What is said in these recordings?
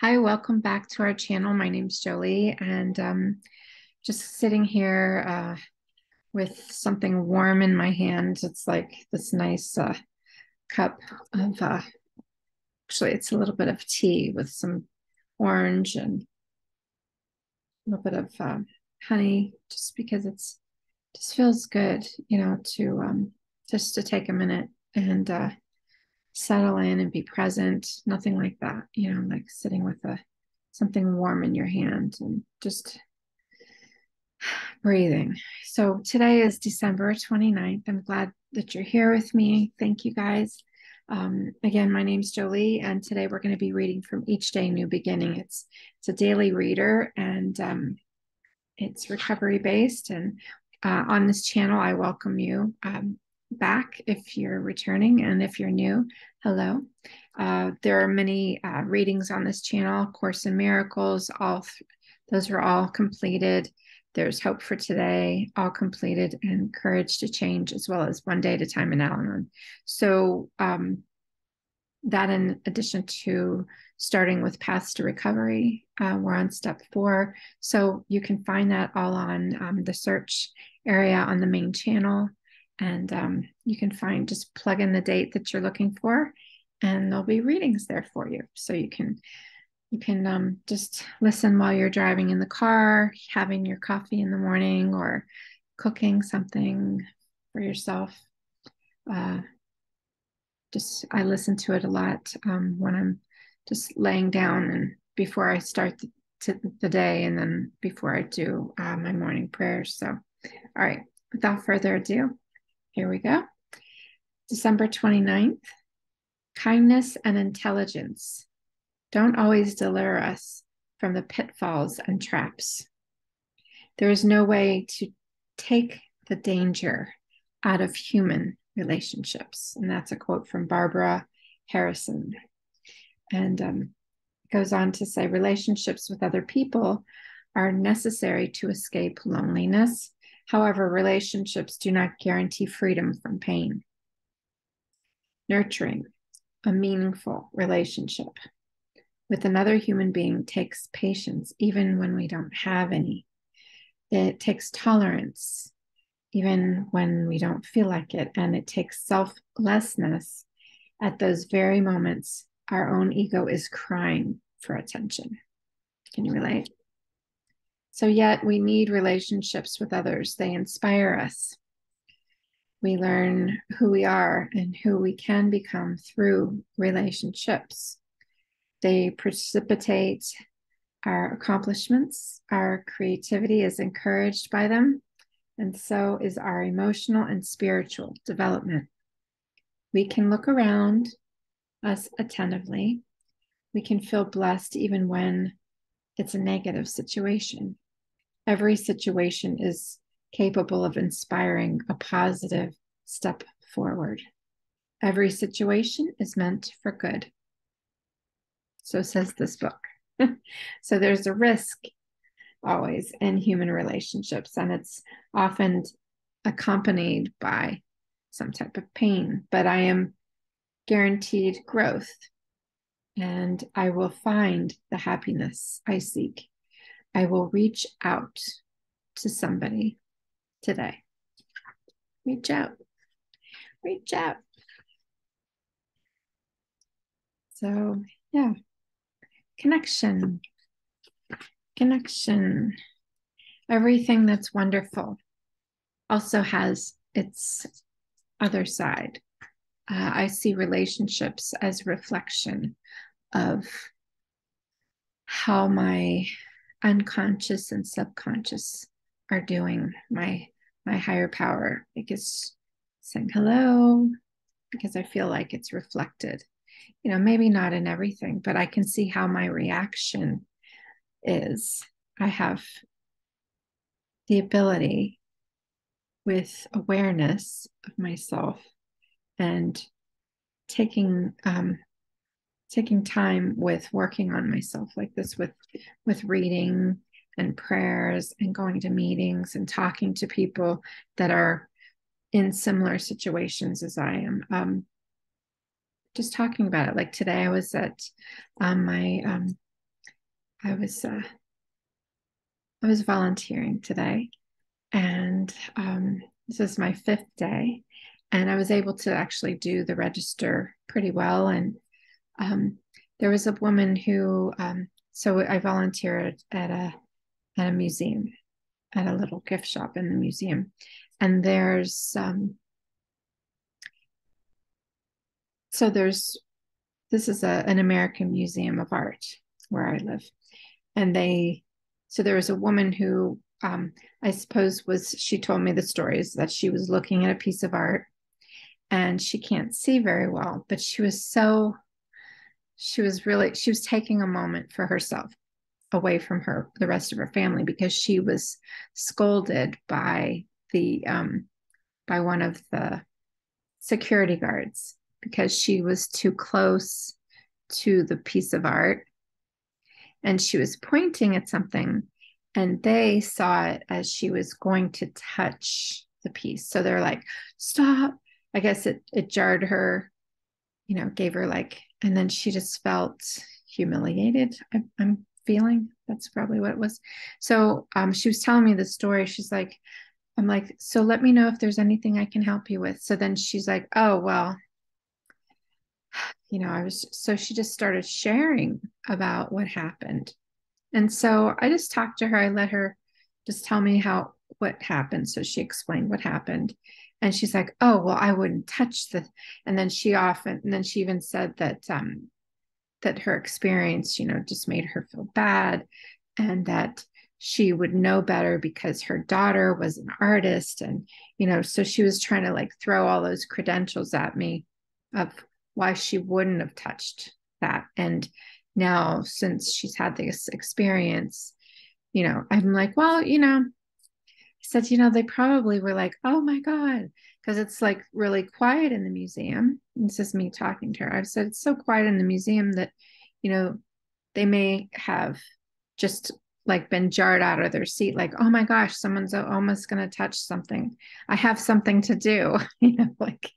Hi, welcome back to our channel. My name's Jolie, and um, just sitting here uh, with something warm in my hand. It's like this nice uh, cup of, uh, actually, it's a little bit of tea with some orange and a little bit of uh, honey, just because it's just feels good, you know, to um, just to take a minute and uh, settle in and be present nothing like that you know like sitting with a something warm in your hand and just breathing. So today is december 29th i'm glad that you're here with me. Thank you guys. Um, again my name's jolie and today we're going to be reading from each day new beginning. It's it's a daily reader and um, it's recovery based and uh, on this channel i welcome you. Um, back if you're returning and if you're new. Hello. Uh, there are many uh, readings on this channel course in miracles all th- those are all completed. There's hope for today all completed and courage to change as well as one day at a time in al-anon. So um, that in addition to starting with paths to recovery uh, we're on step four. So you can find that all on um, the search area on the main channel and um, you can find just plug in the date that you're looking for and there'll be readings there for you. So you can you can um, just listen while you're driving in the car having your coffee in the morning or cooking something for yourself. Uh, just i listen to it a lot um, when i'm just laying down and before i start the, the day and then before i do uh, my morning prayers. So all right without further ado here we go. December 29th. Kindness and intelligence don't always deliver us from the pitfalls and traps. There is no way to take the danger out of human relationships. And that's a quote from Barbara Harrison. And um, goes on to say relationships with other people are necessary to escape loneliness, However, relationships do not guarantee freedom from pain. Nurturing a meaningful relationship with another human being takes patience, even when we don't have any. It takes tolerance, even when we don't feel like it. And it takes selflessness at those very moments our own ego is crying for attention. Can you relate? So, yet we need relationships with others, they inspire us. We learn who we are and who we can become through relationships. They precipitate our accomplishments, our creativity is encouraged by them, and so is our emotional and spiritual development. We can look around us attentively. We can feel blessed even when it's a negative situation every situation is capable of inspiring a positive step forward. Every situation is meant for good. So says this book. so there's a risk always in human relationships, and it's often accompanied by some type of pain, but I am guaranteed growth and I will find the happiness I seek I will reach out to somebody today. Reach out. Reach out. So, yeah, connection, connection. Everything that's wonderful also has its other side. Uh, I see relationships as reflection of how my unconscious and subconscious are doing my my higher power. Because saying hello because i feel like it's reflected. You know maybe not in everything but i can see how my reaction is. I have the ability with awareness of myself and taking um, taking time with working on myself like this with with reading and prayers and going to meetings and talking to people that are in similar situations as I am. Um, just talking about it. Like today, I was at um, my um, I was uh, I was volunteering today, and um, this is my fifth day, and I was able to actually do the register pretty well. And um, there was a woman who, um, so I volunteered at a at a museum, at a little gift shop in the museum, and there's um, so there's this is a, an American Museum of Art where I live, and they so there was a woman who um, I suppose was she told me the stories that she was looking at a piece of art and she can't see very well, but she was so she was really she was taking a moment for herself away from her the rest of her family because she was scolded by the um by one of the security guards because she was too close to the piece of art. And she was pointing at something and they saw it as she was going to touch the piece. So they're like stop. I guess it it jarred her you know gave her like and then she just felt humiliated I, am feeling that's probably what it was so um, she was telling me the story she's like i'm like so let me know if there's anything i can help you with so then she's like oh well you know, I was so she just started sharing about what happened. And so I just talked to her. I let her just tell me how what happened. So she explained what happened. And she's like, oh, well, I wouldn't touch the and then she often and then she even said that um that her experience, you know, just made her feel bad and that she would know better because her daughter was an artist and you know so she was trying to like throw all those credentials at me of why she wouldn't have touched that. And now, since she's had this experience, you know, I'm like, well, you know, said, you know, they probably were like, oh my God, because it's like really quiet in the museum. This is me talking to her. I've said it's so quiet in the museum that, you know, they may have just like been jarred out of their seat, like, oh my gosh, someone's almost going to touch something. I have something to do, you know, like,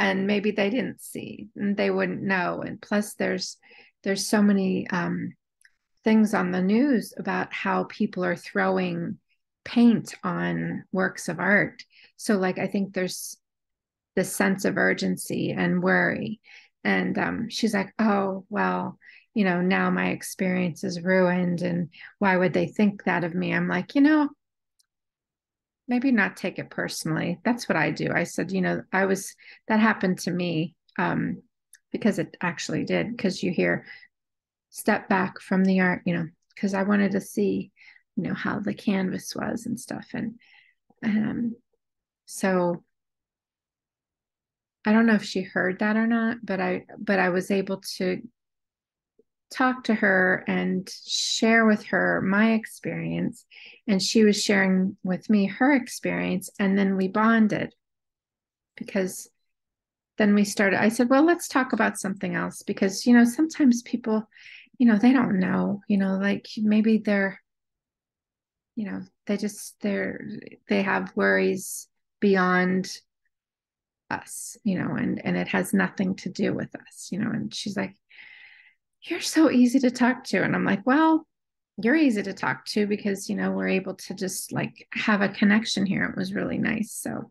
and maybe they didn't see and they wouldn't know and plus there's there's so many um, things on the news about how people are throwing paint on works of art so like i think there's this sense of urgency and worry and um, she's like oh well you know now my experience is ruined and why would they think that of me i'm like you know maybe not take it personally. That's what I do. I said, you know, I was that happened to me um, because it actually did. Because you hear step back from the art, you know, because I wanted to see, you know, how the canvas was and stuff, and um, so I don't know if she heard that or not, but I but I was able to talk to her and share with her my experience. And she was sharing with me her experience. And then we bonded because then we started. I said, well, let's talk about something else because, you know, sometimes people, you know, they don't know, you know, like maybe they're, you know, they just, they're, they have worries beyond us, you know, and, and it has nothing to do with us, you know, and she's like, you're so easy to talk to. And I'm like, well, you're easy to talk to because, you know, we're able to just like have a connection here. It was really nice. So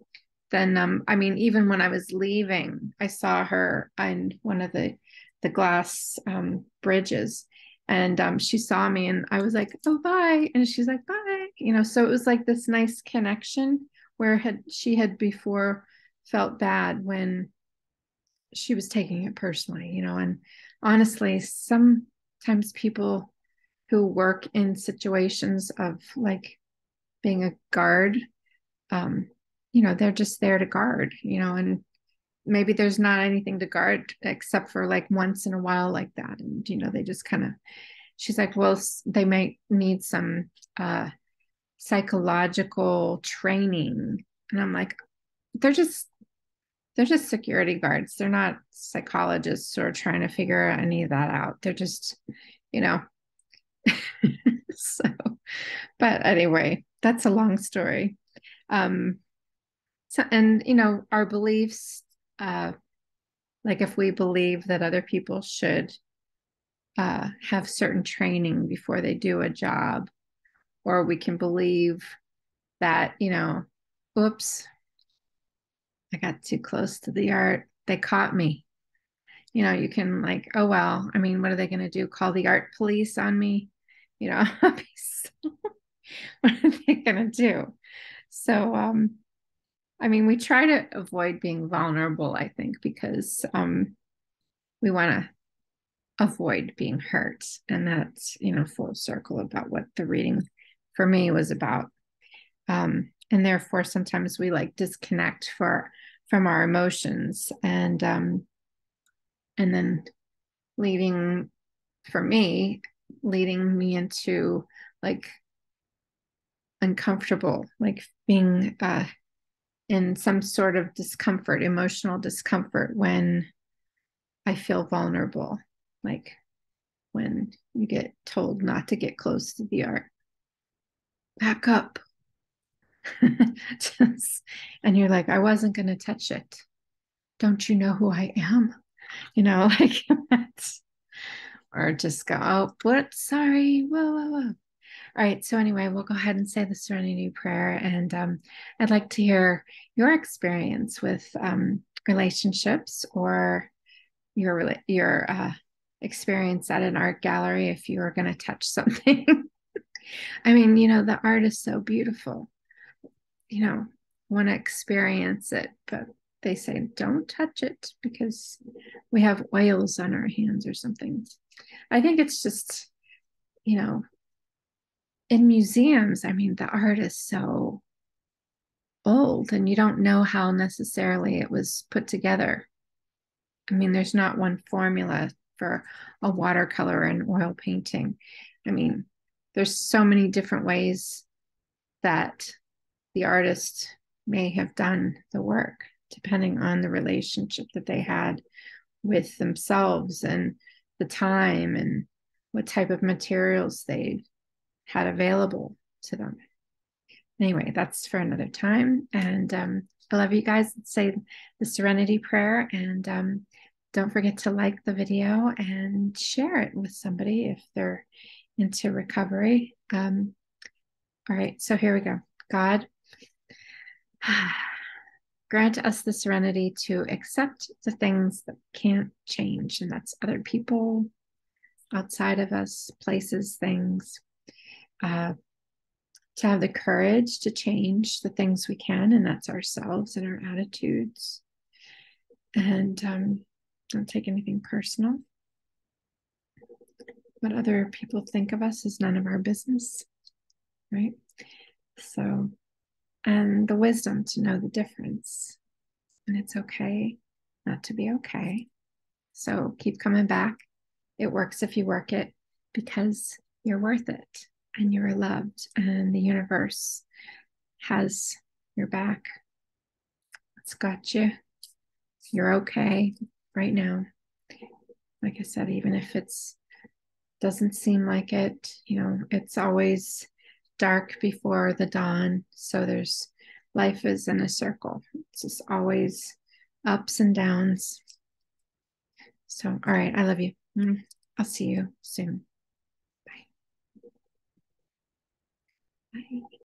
then, um, I mean, even when I was leaving, I saw her on one of the, the glass um, bridges and um, she saw me and I was like, oh, bye. And she's like, bye. You know, so it was like this nice connection where had she had before felt bad when she was taking it personally, you know, and honestly, sometimes people who work in situations of like being a guard, um, you know, they're just there to guard, you know, and maybe there's not anything to guard except for like once in a while like that. And, you know, they just kind of, she's like, well, they might need some uh, psychological training. And I'm like, they're just they're just security guards. They're not psychologists or trying to figure any of that out. They're just, you know. so, but anyway, that's a long story. Um, so, and you know, our beliefs, uh, like if we believe that other people should uh, have certain training before they do a job, or we can believe that, you know, oops, I got too close to the art. They caught me. You know, you can like, oh well, I mean, what are they going to do? Call the art police on me? You know, what are they going to do? So, um, I mean, we try to avoid being vulnerable, I think, because um, we want to avoid being hurt. And that's, you know, full circle about what the reading for me was about. Um, and therefore, sometimes we like disconnect for from our emotions and um, and then leading for me leading me into like uncomfortable like being uh, in some sort of discomfort emotional discomfort when i feel vulnerable like when you get told not to get close to the art back up. Just, and you're like i wasn't going to touch it. Don't you know who i am? You know like or just go oh what sorry whoa whoa whoa. All right so anyway we'll go ahead and say the serenity prayer and um, i'd like to hear your experience with um, relationships or your your uh, experience at an art gallery if you were going to touch something. I mean, you know, the art is so beautiful. You know, want to experience it, but they say don't touch it because we have oils on our hands or something. I think it's just, you know, in museums, I mean, the art is so old and you don't know how necessarily it was put together. I mean, there's not one formula for a watercolor and oil painting. I mean, there's so many different ways that the artist may have done the work, depending on the relationship that they had with themselves and the time and what type of materials they had available to them. Anyway, that's for another time. And um, I love you guys. Say the Serenity Prayer and um, don't forget to like the video and share it with somebody if they're into recovery. Um, all right, so here we go. God, grant us the serenity to accept the things that can't change, and that's other people outside of us, places, things. Uh, to have the courage to change the things we can, and that's ourselves and our attitudes. And um, don't take anything personal. What other people think of us is none of our business, right? So, and the wisdom to know the difference. And it's okay not to be okay. So keep coming back. It works if you work it because you're worth it and you're loved, and the universe has your back. It's got you. You're okay right now. Like I said, even if it's doesn't seem like it, you know, it's always dark before the dawn. So there's life is in a circle. It's just always ups and downs. So, all right, I love you. Mm, I'll see you soon. Bye. Bye.